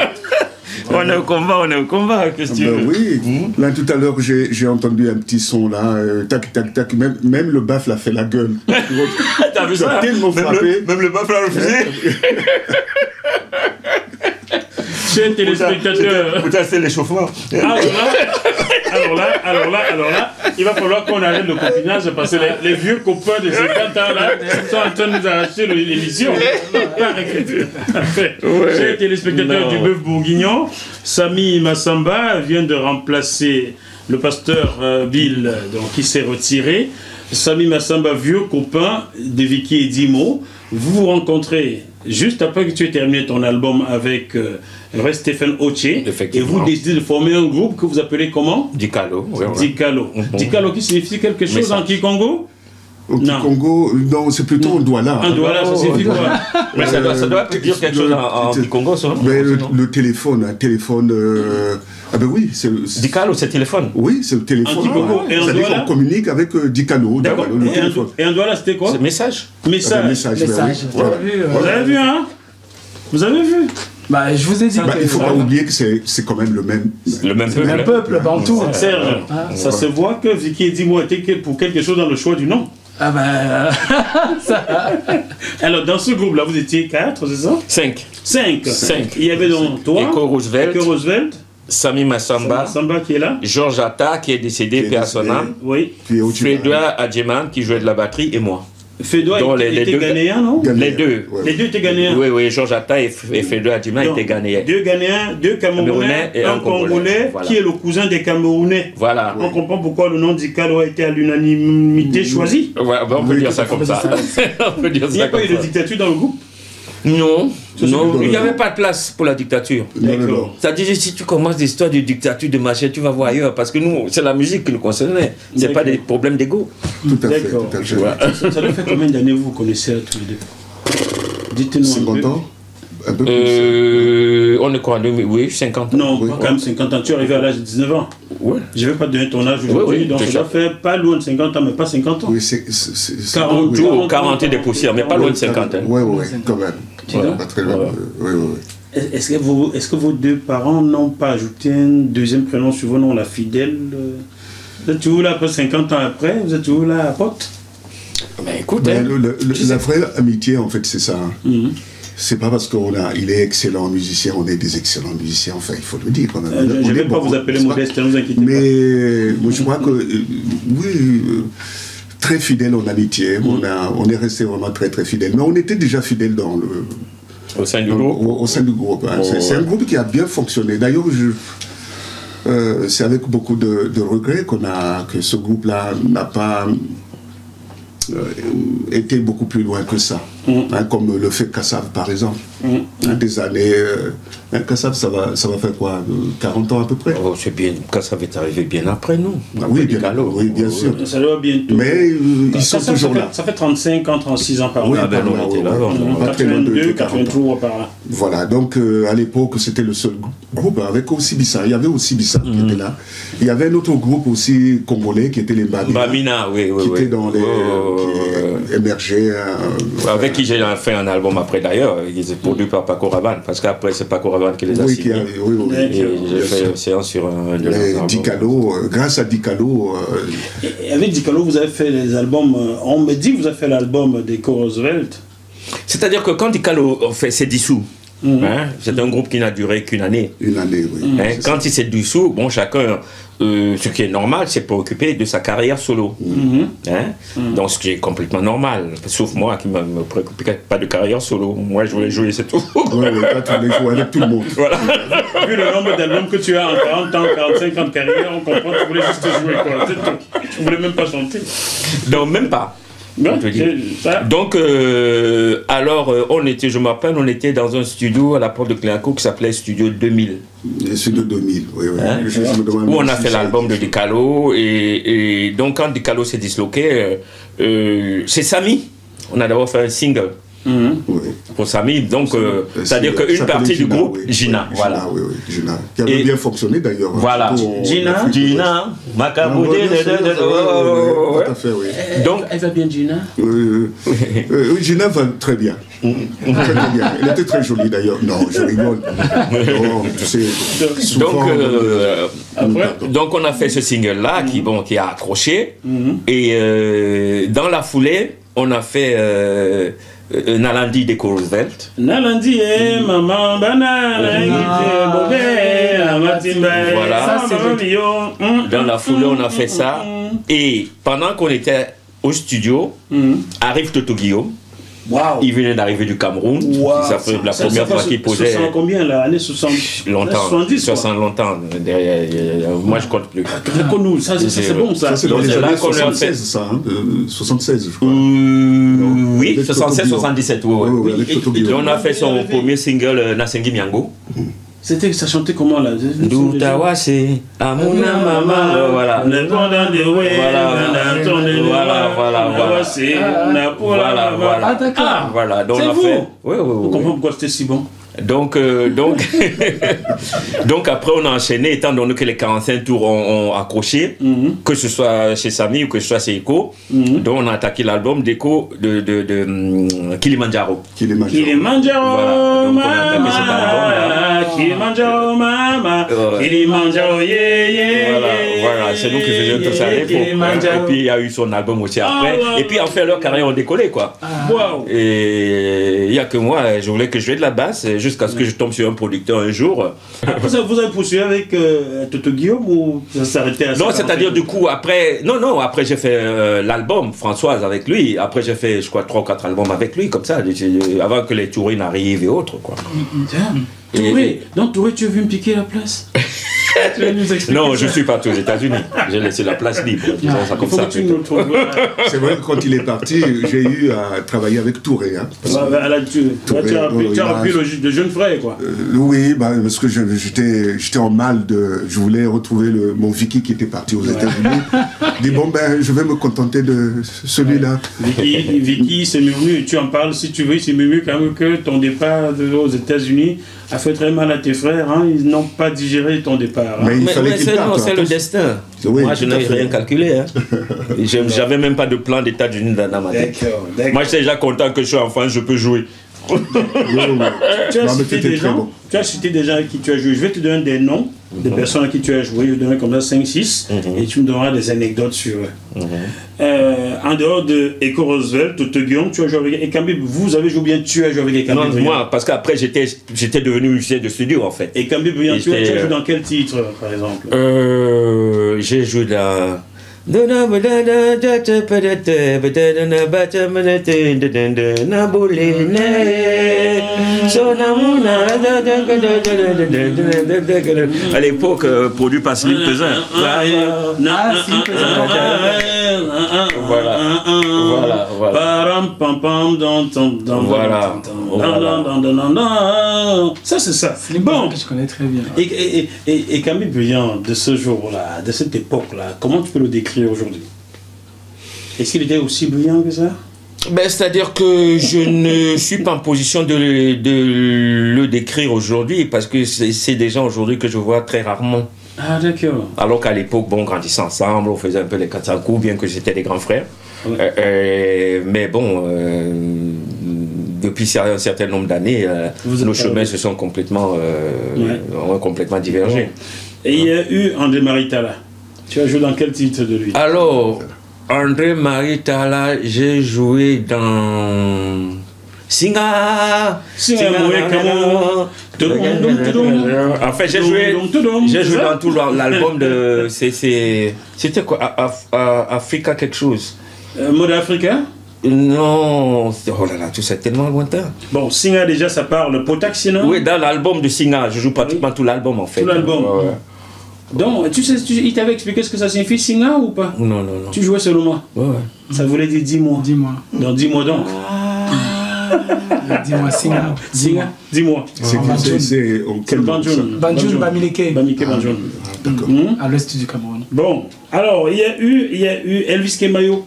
S2: on est au combat, on est au combat, qu'est-ce que tu
S5: ben Oui, hmm? là tout à l'heure j'ai entendu un petit son là, euh, tac tac tac, même, même le baf l'a fait la gueule.
S2: T'as vu ça tellement même frappé. Le, même le baf l'a refusé
S1: Chers téléspectateurs.
S2: Putain, c'est l'échauffement.
S1: Alors là, alors là, alors là, alors là, il va falloir qu'on arrête le copinage parce que les, vieux copains de 50 ans là sont en train de nous arracher l'émission. Chers téléspectateurs du bœuf bourguignon, Samy Massamba vient de remplacer le pasteur euh, Bill, donc, qui s'est retiré. Samy Massamba, vieux copain de Vicky et Dimo, vous vous rencontrez juste après que tu aies terminé ton album avec euh, Stéphane Oche, et vous décidez de former un groupe que vous appelez comment?
S2: Dicalo.
S1: Dicalo. Mhm. Dicalo qui signifie quelque chose en Kikongo?
S5: Au non. Congo, non, c'est plutôt un douala.
S1: Un douala, ça signifie quoi
S2: Mais ça doit, ça doit dire quelque chose en, en Congo, ça
S5: Mais le, le, téléphone, un téléphone. Euh, ah ben oui, c'est.
S2: Dicalo, c'est le téléphone?
S5: Oui, c'est le téléphone. C'est-à-dire qu'on communique avec euh, Dicalo.
S1: D'accord. Et un douala, c'était quoi?
S2: C'est message.
S1: Message.
S5: Ah, message, message.
S1: Ben oui. Vous avez vu, hein? Vous avez vu?
S4: Bah, je vous ai dit.
S5: Bah, il ne faut pas oublier que c'est quand même le même,
S2: le même peuple.
S4: Le même peuple, tout.
S1: Serge, ça se voit que Vicky dit moi était pour quelque chose dans le choix du nom.
S4: Ah ben...
S1: ça... Alors, dans ce groupe-là, vous étiez quatre, c'est ça?
S2: Cinq.
S1: Cinq. Cinq. Il y avait donc toi,
S2: Eko Roosevelt,
S1: Eko Roosevelt
S2: Sami Massamba,
S1: Massamba qui est là,
S2: Georges Atta qui est décédé, Père
S1: Oui.
S2: Frédéric Adjeman qui jouait de la batterie et moi.
S1: Fédois était, les, était ghanéen, non
S2: Les deux.
S1: Les deux étaient ghanéens.
S2: Oui, oui, Georges Atta et, Fédois Adjima étaient ghanéens.
S1: Deux Ghanéens, deux Camerounais, et un, Congolais, qui est le cousin des Camerounais.
S2: Voilà.
S1: On comprend pourquoi le nom d'Ikalo a été à l'unanimité choisi.
S2: Ouais, on peut dire ça comme ça.
S1: on peut dire ça Il n'y a pas eu de dictature dans le groupe?
S2: Non, non il n'y avait pas de place pour la dictature. C'est-à-dire, si tu commences des histoires de dictature, de machin, tu vas voir ailleurs, parce que nous, c'est la musique qui nous concernait, c'est pas des problèmes d'ego.
S5: Tout à fait. Tout à
S1: fait. Ça, fait combien d'années vous vous connaissez tous les deux?
S5: Dites-nous 50 ans
S2: un peu plus. Euh, on est quoi Oui, 50 ans.
S1: Non, quand même 50 ans. Tu es arrivé à l'âge de 19 ans.
S2: Oui.
S1: Je ne vais pas te donner ton âge aujourd'hui, oui, donc ça fait pas loin de 50 ans, mais pas 50 ans.
S5: Oui, c'est.
S2: 40, 40, 40 des poussières, mais pas loin de 50 ans.
S5: Oui, oui, quand même. Pas très loin. Oui, oui,
S1: Est-ce que, vous, est que vos deux parents n'ont pas ajouté un deuxième prénom sur vos noms, la fidèle Vous êtes toujours là après 50 ans après Vous êtes toujours là à pote
S2: ben, écoute, hein,
S5: la vraie amitié, en fait, c'est ça. Mm c'est pas parce qu'il est excellent musicien, on est des excellents musiciens, enfin, il faut le dire.
S1: Euh, je ne vais pas vous appeler modeste, ne vous inquiétez
S5: mais, pas. Mais je crois que, euh, oui, euh, très fidèle en amitié, on, a, on est resté vraiment très très fidèle. Mais on était déjà fidèle dans le.
S2: Au sein du groupe
S5: Au, sein du groupe. Hein. C'est un groupe qui a bien fonctionné. D'ailleurs, c'est avec beaucoup de, de regrets qu'on a, que ce groupe-là n'a pas euh, était beaucoup plus loin que ça, hein, comme le fait Kassav par exemple. Mm. Hein, des années. Euh, hein, Kassav, ça va, ça va faire quoi 40 ans à peu près?
S2: Oh, bien, Kassav est arrivé bien après nous.
S5: oui, bien, oui, bien sûr.
S1: Ça doit bientôt.
S5: Mais euh, ils sont toujours
S1: là. ça fait 35 ans, 36 ans par
S2: an. Oui, ah ben, on était là avant.
S1: 82, 83 par là.
S5: Voilà, donc à l'époque, c'était le seul groupe avec aussi Bissa. Il y avait aussi Bissa qui mm. était là. Il y avait un autre groupe aussi congolais qui était les Babina.
S2: Babina, oui, oui.
S5: Qui était dans les. qui émergeait.
S2: avec qui j'ai fait un album après d'ailleurs. Ils étaient produits par Paco Rabanne, parce qu'après c'est Paco Rabanne qui les a signés.
S5: Oui, oui,
S2: Et j'ai fait une séance sur un
S5: de Dicalo, euh, grâce à Dicalo.
S1: Euh, avec Dicalo, vous avez fait les albums. Euh, on me dit que vous avez fait l'album des Roosevelt.
S2: C'est-à-dire que quand Dicalo s'est dissous, Hein, C'est un groupe qui n'a duré qu'une année.
S5: Une année, oui.
S2: Hein, quand il s'est dissous, bon, chacun, euh, ce qui est normal, c'est préoccupé de sa carrière solo. Hein? Donc, ce qui est complètement normal. Sauf moi qui ne me préoccupais pas de carrière solo. Moi, je voulais jouer, c'est tout.
S5: Ouais, toi, tu voulais jouer avec tout le monde.
S2: voilà.
S1: Vu le nombre d'albums que tu as en 40 ans, 45 ans de carrière, on comprend que tu voulais juste jouer. Quoi. C'est tout. Tu voulais même pas chanter.
S2: Donc, même pas. Je. Donc, euh, alors, euh, on était, je me rappelle, on était dans un studio à la porte de Clignancourt qui s'appelait Studio 2000.
S5: Et c'est de 2000, oui, oui.
S2: Hein?
S5: Je- je me demande
S2: où on a fait l'album de. Decalo. Et, et donc, quand Decalo s'est disloqué, euh, euh, c'est Samy. On a d'abord fait un single
S5: Oui.
S2: pour Samy. Donc, euh,
S5: Euh,
S2: c'est-à-dire
S5: c'est-
S2: qu'une partie du groupe,
S5: oui.
S2: Gina,
S5: Oui,
S2: voilà.
S5: Gina, oui, oui, Gina. Qui avait
S2: Et-
S5: bien fonctionné d'ailleurs.
S2: Voilà.
S1: Gina.
S2: Gina, de-
S5: ouais, ouais, ouais, Tout à fait, oui.
S2: Donc,
S4: Elle va bien, Gina?
S5: Oui, oui, oui. Euh, oui, Gina va très bien. très, très bien. Elle était très jolie d'ailleurs. Non, je rigole. Non, tu sais, souvent,
S2: donc, euh,
S1: Après,
S2: donc, on a fait ce single-là qui, bon, qui a accroché.
S1: Mhm.
S2: Et euh, dans la foulée, on a fait euh, Nalandi de Roosevelt.
S1: Nalandi, eh, maman, amatimba, eh,
S2: Voilà.
S1: hum,
S2: Dans la foulée, on a fait ça. Et pendant qu'on était au studio, arrive Toto Guillaume. Il venait d'arriver du Cameroun.
S1: Wow.
S2: Ça fait la
S1: Ça,
S2: première
S1: ça
S2: fois qu'il posait
S1: 60 combien là Année 60
S2: longtemps.
S1: 70 quoi.
S2: 60 longtemps. derrière, euh, Moi, je compte plus.
S1: Ça c'est- bon ça.
S5: ça c'est dans les années
S2: qu'on l'a
S5: 76, ça. hein, euh, 76, je crois.
S2: Euh, oui,
S5: avec Toto
S2: 76,
S5: Guillaume.
S2: 77, oui.
S5: Oui, oui, avec
S2: Et- on a fait son premier single, euh, Nasengi Miango.
S1: C'était, ça chantait comment là?
S2: Doutawase, Amuna Mama. Voilà. Voilà, voilà, voilà, voilà. Voilà, voilà.
S4: Ah, d'accord.
S2: Voilà, donc
S1: C'est
S2: on a
S1: vous?
S2: fait. Oui, oui, oui.
S1: comprend pourquoi c'était si bon?
S2: Donc, euh, donc, donc après on a enchaîné, étant donné que les 45 tours ont, ont accroché,
S1: Mhm.
S2: que ce soit chez Samy ou que ce soit chez Echo,
S1: Mhm.
S2: donc on a attaqué l'album d'Echo de, de, de, hum, Kilimanjaro.
S5: Kilimanjaro.
S1: Kilimanjaro,
S2: Voilà, donc on a attaqué cet
S1: Kilimanjaro, mama,
S2: Ouais.
S1: Kilimanjaro, yeah, yeah,
S2: Voilà, voilà, c'est nous qui faisions tout ça à l'époque.
S1: Kilimanjaro.
S2: Et puis il y a eu son album aussi après.
S1: Ah, ouais.
S2: Et puis en fait leur carrière ont décollé quoi.
S1: Waouh.
S2: Et il n'y a que moi, je voulais que je jouais de la basse jusqu'à ce que je tombe sur un producteur un jour.
S1: Après ça, vous avez poursuivi avec euh, Toto Guillaume ou ça s'arrêtait à
S2: Non,
S1: ça
S2: c'est-à-dire du coup, après, non, non, après j'ai fait euh, l'album Françoise avec lui. Après j'ai fait, je crois, trois ou quatre albums avec lui, comme ça, euh, avant que les tourines arrivent et autres, quoi.
S1: Tiens,
S2: Et-
S1: Touré, donc Touré, tu veux me piquer la place? Tu vas nous expliquer
S2: Non, je
S1: ça.
S2: suis parti aux États-unis. J'ai laissé la place libre, disons ça comme ça.
S5: C'est vrai que quand il est parti, j'ai eu à travailler avec Touré. Hein,
S1: Bah, bah, là, tu, là, tu as repris,
S5: Touré,
S1: le, le jeune frère, quoi.
S5: Euh, oui, bah, parce que j'étais j'étais en mal de. Je voulais retrouver le, mon Vicky qui était parti aux États-Unis. Je dis bon, ben, je vais me contenter de celui-là.
S1: Vicky, Vicky c'est murmure, tu en parles si tu veux, c'est murmure quand même que ton départ aux États-Unis a fait très mal à tes frères, hein, ils n'ont pas digéré ton départ. Hein.
S5: Mais il
S2: Mais,
S5: fallait
S2: mais
S5: qu'il
S2: c'est
S5: parte.
S2: non, c'est le
S5: attention.
S2: destin.
S5: Oui,
S2: Moi, je
S5: fait.
S2: rien calculé. Hein. Je- J'avais même pas de plan d'état d'États-Unis dans ma tête. Moi, j'étais déjà content que je sois en France, je peux jouer.
S5: Oui, oui.
S1: tu, as
S5: Non,
S1: cité des gens,
S5: bon.
S1: tu as cité des gens avec qui tu as joué. Je vais te donner des noms des personnes à qui tu as joué. Je vais te donner comme ça 5-6 et tu me donneras des anecdotes sur eux. Euh, en dehors de Echo Roosevelt, Toto Guillaume, tu as joué avec Ekambi. Vous avez joué ou bien tu as joué avec Ekambi
S2: Non, moi, parce qu'après, j'étais devenu musicien de studio, en fait.
S1: Ekambi Briand,
S2: Et
S1: tu, as- tu as
S2: j'étais,
S1: joué
S2: euh,
S1: dans quel titre, par exemple?
S2: Euh, j'ai joué dans. À l'époque, euh, produit par Slim Pesin.
S1: Ah,
S4: si,
S2: Voilà. Voilà, voilà. Voilà.
S1: Ça, c'est ça.
S4: C'est
S1: Bon.
S4: que je connais très bien.
S1: Et, et, et, et Camille Briand, de ce jour-là, de cette époque-là, comment tu peux le décrire aujourd'hui Est-ce qu'il était aussi brillant que ça?
S2: Ben, C'est-à-dire que je ne suis pas en position de, le- de le décrire aujourd'hui parce que c'est des gens aujourd'hui que je vois très rarement.
S1: Ah, d'accord.
S2: Alors qu'à l'époque, bon, on grandissait ensemble, on faisait un peu les 400 coups, bien que c'était des grands frères.
S1: Ouais.
S2: Euh, euh, mais bon, euh, depuis un certain nombre d'années, nos chemins se sont complètement,
S1: Ouais.
S2: ont complètement divergé.
S1: Et il y a eu André Maritala. Tu as joué dans quel titre de lui?
S2: Alors, André Maritala, j'ai joué dans Singa,
S1: Singa.
S2: En fait, j'ai joué, j'ai joué dans tout l'album de. C'était quoi? Af- Africa quelque chose
S1: Euh, Mode africain
S2: Non, oh là là, tout ça est tellement lointain.
S1: Bon, Singa, déjà, ça parle Potaxi, non?
S2: Oui, dans l'album de Singa, je joue pratiquement tout l'album en fait.
S1: Tout l'album.
S2: Ouais.
S1: Donc, tu sais, tu- il t'avait expliqué ce que ça signifie Singa ou pas?
S2: Non, non, non.
S1: Tu jouais selon moi?
S2: Ouais, ouais.
S1: Ça voulait dire dis-moi.
S4: Dis-moi.
S1: Dans dis-moi donc.
S4: Dis-moi, Singa.
S1: Singa, dis-moi.
S5: C'est c'est- c'est
S1: Banjoun.
S4: Banjoun Bamileke?
S1: Bamileke Banjoun.
S5: D'accord.
S1: Hmm?
S4: À l'ouest du Cameroun.
S1: Bon, alors, il y a eu, il y a eu Elvis Kemayo.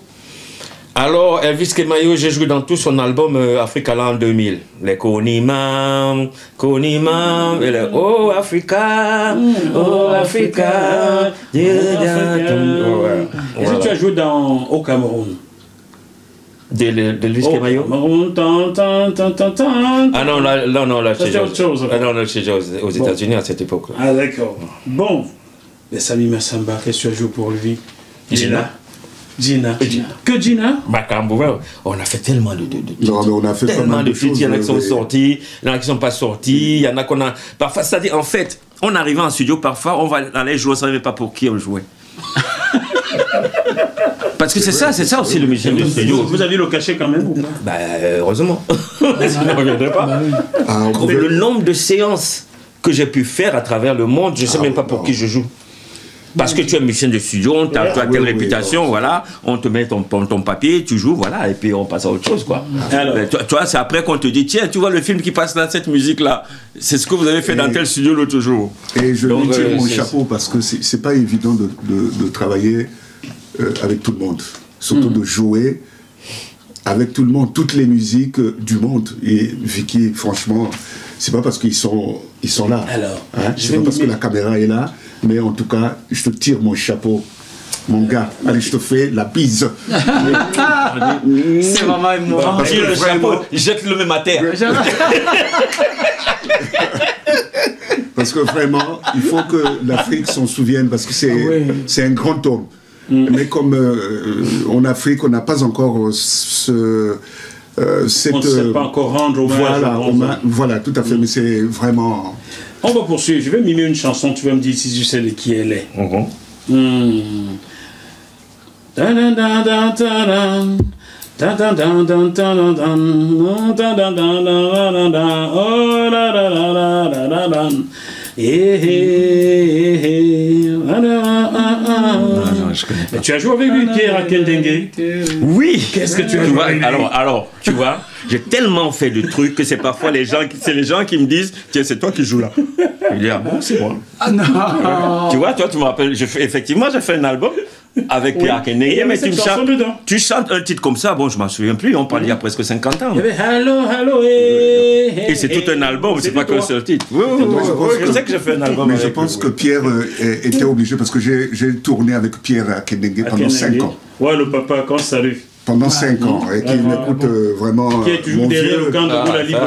S2: Alors, Elvis Kemayo, j'ai joué dans tout son album euh, Africa Land 2000. Les Konimam, Konimam, et le Oh Africa, Oh Africa. Yeah. Ouais,
S1: Est-ce que tu as joué dans, au Cameroun?
S2: De, de,
S1: Au
S2: Kemayo? Ah non, là, là, non, là,
S1: c'est autre chose.
S2: Ah non, là, Jose, aux États-Unis à cette époque.
S1: Ah, d'accord. Bon. Mais Sami Massamba, qu'est-ce que tu as joué pour lui? Il est là. Gina.
S2: Gina.
S1: Que Gina
S2: Makambo, ouais, on a fait tellement de, de, de
S5: Non, mais on a fait
S2: tellement de
S5: de
S2: feats. Il y en a qui
S5: choses,
S2: sont sortis, il y en a qui sont pas sortis, il y en a qu'on a. Parfois, c'est-à-dire, en fait, on arrivait en studio, parfois, on va aller jouer, on ne savait pas pour qui on jouait. Parce que c'est ça, c'est ça aussi le musicien de studio.
S1: Vous avez le cachet quand même ou pas?
S2: Bah, heureusement. Sinon, on ne pas.
S5: Ah,
S2: Mais
S5: pouvait-
S2: le nombre de séances que j'ai pu faire à travers le monde, je ne sais
S5: Ah,
S2: même pas pour
S5: non.
S2: qui je joue. Parce que tu es musicien de studio, on t'a tu as
S5: Oui,
S2: telle
S5: oui,
S2: réputation,
S5: oui.
S2: voilà, on te met ton, papier, tu joues, voilà, et puis on passe à autre chose, quoi.
S1: Alors.
S2: Mais toi, toi, c'est après qu'on te dit, tiens, tu vois le film qui passe là, cette musique-là, c'est ce que vous avez fait dans tel studio l'autre jour.
S5: Et je
S2: Donc,
S5: lui tire
S2: euh,
S5: mon chapeau parce que c'est pas évident de, de- de travailler euh, avec tout le monde, surtout de jouer avec tout le monde, toutes les musiques euh, du monde. Et Vicky, franchement, c'est pas parce qu'ils sont, ils sont là.
S1: Alors,
S5: Hein,
S1: je
S5: c'est
S1: vais
S5: pas parce que la caméra est là, mais en tout cas, je te tire mon chapeau. Mon gars, allez, je te fais la bise.
S4: C'est vraiment émouvant.
S2: Tire le
S5: vraiment-
S2: chapeau, jette-le même à terre.
S5: Parce que vraiment, il faut que l'Afrique s'en souvienne parce que c'est
S4: Ah oui.
S5: un grand homme. Mais comme euh, en Afrique, on n'a pas encore ce, euh, cette,
S1: On ne sait
S5: euh,
S1: pas encore rendre hommage.
S5: voilà, on a- voilà, tout à fait. Mais c'est vraiment.
S1: On va poursuivre. Je vais mimer une chanson. Tu vas me dire si tu sais de qui elle est. Mais tu as joué avec lui, Pierre Akendengue.
S2: Oui.
S1: Qu'est-ce que tu as
S2: Tu
S1: joué
S2: vois,
S1: avec lui
S2: alors, alors, tu vois, j'ai tellement fait de trucs que c'est parfois les gens, qui- c'est les gens qui me disent, tiens, c'est toi qui joues là. Je dis, ah bon, c'est moi.
S4: Ah non
S2: Tu vois, toi, tu me rappelles, je fais, effectivement, j'ai fait un album avec Pierre
S1: Et il y
S2: Kennegy,
S1: avait
S2: mais tu chantes, tu chantes un titre comme ça, bon, je m'en souviens plus, on parle il y a presque 50 ans.
S1: Il y avait Hello, Hello, eh, eh,
S2: Et c'est tout un
S1: eh.
S2: album, c'est pas qu'un seul titre. Oui, oui, oui,
S5: je que-
S2: sais que j'ai fait un album
S5: Mais je pense
S2: lui.
S5: que Pierre euh, était obligé parce que j'ai tourné avec Pierre à Kendengue pendant
S1: Akendengue.
S5: 5 ans.
S1: Ouais, le papa, quand salut.
S5: Pendant 5 ans. Et qu'il
S1: Ah,
S5: m'écoute euh, vraiment.
S1: Qui est toujours
S5: mon
S1: derrière
S5: vieux.
S1: le camp de
S2: Ah,
S1: la libre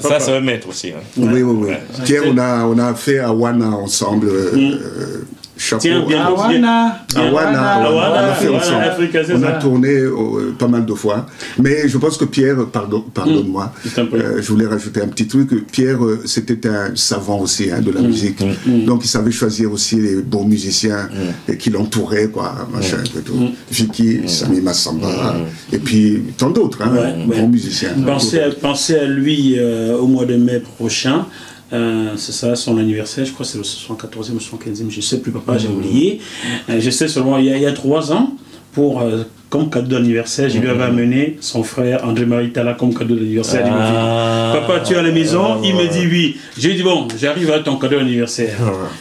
S2: ça-
S1: là.
S2: Ça va mettre aussi. hein.
S5: Oui, oui, oui.
S1: Ouais.
S5: Pierre, on a, on a fait Awana ensemble. euh, euh, chapeau.
S1: Tiens, bien.
S4: Awana
S5: Awana,
S1: Awana,
S5: on a fait
S1: Awana,
S5: ensemble. On
S1: ça.
S5: a tourné euh, pas mal de fois. Mais je pense que Pierre, pardon, pardonne-moi,
S1: Je prie.
S5: euh, je voulais rajouter un petit truc. Pierre, euh, c'était un savant aussi hein, de
S1: Mm.
S5: la musique. Donc il savait choisir aussi les bons musiciens et qui l'entouraient, quoi. Machin, et tout. Vicky, Sami Massamba, et puis tant d'autres, hein,
S1: Ouais, ouais.
S5: bons musiciens.
S1: Pensez à, pensez à lui euh, au mois de mai prochain. Euh, c'est ça, son anniversaire, je crois que c'est le 74e ou 75e, je ne sais plus, papa, j'ai oublié. Euh, je sais seulement, il y a, il y a trois ans, pour, euh, comme cadeau d'anniversaire, je lui avais amené son frère André-Marie Tala comme cadeau d'anniversaire. Dit,
S2: Ah.
S1: Papa, tu es à la maison Il me dit oui. Je lui dis, bon, j'arrive à ton cadeau d'anniversaire.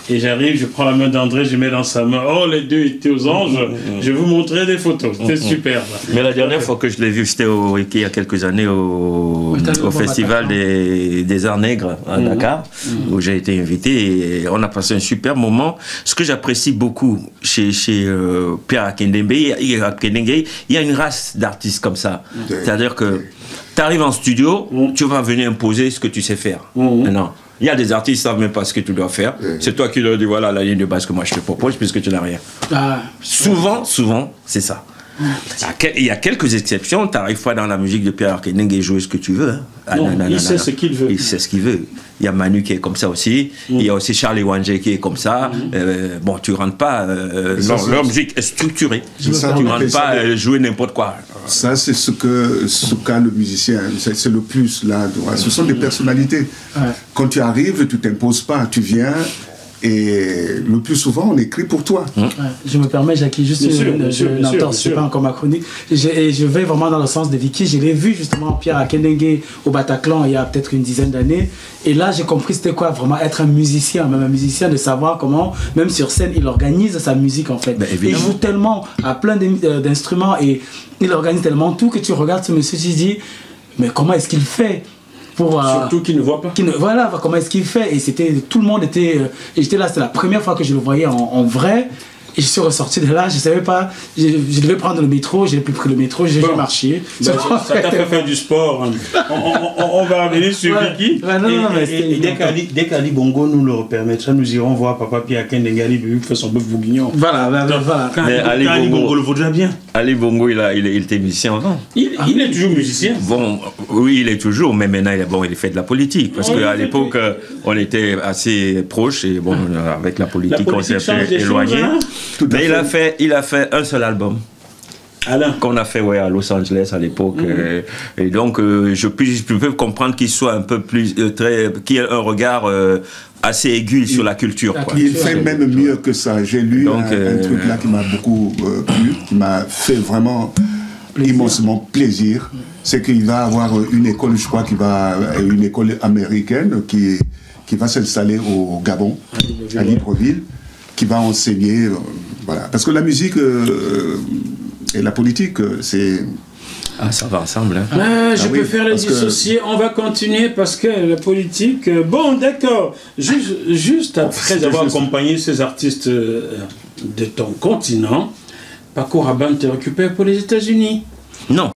S1: Et j'arrive, je prends la main d'André, je mets dans sa main. Oh, les deux étaient aux anges. Je vais vous montrer des photos. C'était superbe.
S2: Mais la dernière fois que je l'ai vu, c'était au- il y a quelques années au,
S4: Au
S2: Festival des, des Arts Nègres à Dakar, où j'ai été invité et on a passé un super moment. Ce que j'apprécie beaucoup chez, chez euh, Pierre Akindembe, il il y a une race d'artistes comme ça. C'est-à-dire que tu arrives en studio, tu vas venir imposer ce que tu sais faire. Non. Il y a des artistes qui savent même pas ce que tu dois faire. C'est toi qui leur dis voilà la ligne de base que moi je te propose puisque tu n'as rien.
S4: Ah,
S2: Souvent, souvent, c'est ça. Il y a quelques exceptions. Tu n'arrives pas dans la musique de Pierre Arkeneng et jouer ce que tu veux. hein. Ah,
S1: Non, il sait ce qu'il veut.
S2: Il sait ce qu'il veut. Il y a Manu qui est comme ça aussi.
S1: Mm.
S2: Il y a aussi Charlie Wanje qui est comme ça. Euh, bon, tu rentres pas. euh,
S5: ça,
S2: leur, musique est structurée.
S5: Ça,
S2: Tu
S5: appelle
S2: rentres
S5: ça
S2: pas euh, jouer n'importe quoi.
S5: Ça, c'est ce que ce qu'a le musicien. C'est le plus là. Ce sont des personnalités. Quand tu arrives, tu t'imposes pas. Tu viens et le plus souvent, on écrit pour toi.
S4: Ouais, je me permets, Jackie, juste
S1: Bien sûr,
S4: une, c'est
S1: sûr.
S4: pas encore ma chronique. Je, et je vais vraiment dans le sens de Vicky. Je l'ai vu justement, Pierre à Kendengue, au Bataclan, il y a peut-être une dizaine d'années. Et là, j'ai compris c'était quoi vraiment être un musicien, même un musicien, de savoir comment, même sur scène, il organise sa musique en fait.
S2: Ben,
S4: il joue tellement à plein euh, d'instruments et il organise tellement tout que tu regardes ce monsieur, tu te dis, mais comment est-ce qu'il fait? Pour. euh,
S1: Surtout qu'il ne voit pas.
S4: qui ne- voilà comment est-ce qu'il fait? Et c'était tout le monde était euh, et j'étais là c'était la première fois que je le voyais en, en vrai et je suis ressorti de là je savais pas je, je devais prendre le métro j'ai plus pris le métro j'ai
S1: Bon.
S4: marché
S1: Ça ça t'a fait faire du sport. hein. On, on- on- on va revenir sur
S4: Ouais.
S1: Vicky.
S4: Ouais, non, non, mais
S1: et,
S4: c'était
S1: et- et dès qu'Ali Bongo nous le permettra, nous irons voir Papa Pierre Kendengali lui faire son bœuf bourguignon.
S4: voilà voilà,
S1: Donc,
S4: voilà.
S1: Quand,
S2: Mais
S1: quand
S2: Ali
S1: Ali
S2: Bongo-
S1: Bongo le vaut déjà bien.
S2: Ali Bongo, il, a, il, il était musicien avant.
S1: Il, il est toujours musicien.
S2: Bon, oui, il est toujours, mais maintenant, il, est- bon, il fait de la politique. Parce qu'à l'époque, euh, on était assez proches et bon, euh, avec la politique,
S1: La
S2: on s'est fait éloigner.
S1: choses, hein.
S5: Tout
S2: mais il
S5: fait.
S2: a, fait, il a fait un seul album qu'on a fait ouais, à Los Angeles à l'époque.
S1: Mhm.
S2: euh, et donc, euh, je, peux, je peux comprendre qu'il soit un peu plus. euh, très, qu'il ait un regard euh, assez aigu sur la culture. Quoi.
S5: Il fait même mieux que ça. J'ai lu
S2: Donc,
S5: un, un
S2: euh,
S5: truc là qui m'a beaucoup euh, plu, qui m'a fait vraiment immensement plaisir. C'est qu'il va avoir une école, je crois, qui va une école américaine qui qui va s'installer au Gabon, à Libreville, qui va enseigner, euh, voilà. Parce que la musique euh, et la politique, euh, c'est
S2: Ah, ça va ensemble. Hein.
S1: Ah, je
S5: Ah oui,
S1: préfère les
S5: parce que-
S1: dissocier. On va continuer parce que la politique. Bon, d'accord. Juste, juste après avoir
S5: juste-
S1: accompagné ces artistes de ton continent, Paco Rabanne te récupère pour les États-Unis.
S2: Non.